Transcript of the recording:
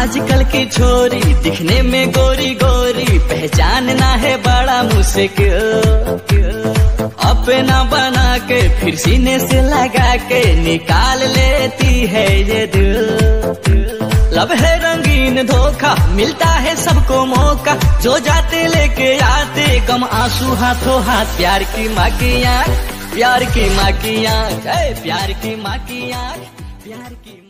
आजकल की छोरी दिखने में गोरी गोरी, पहचानना है बड़ा मुश्किल। अपना बना के फिर सीने से लगा के निकाल लेती है ये दिल। लब है रंगीन धोखा, मिलता है सबको मौका। जो जाते लेके आते, गम आँसू हाथों हाथ, प्यार की माँ की आँख प्यार की माँ की आँख प्यार की माँ की आँख प्यार की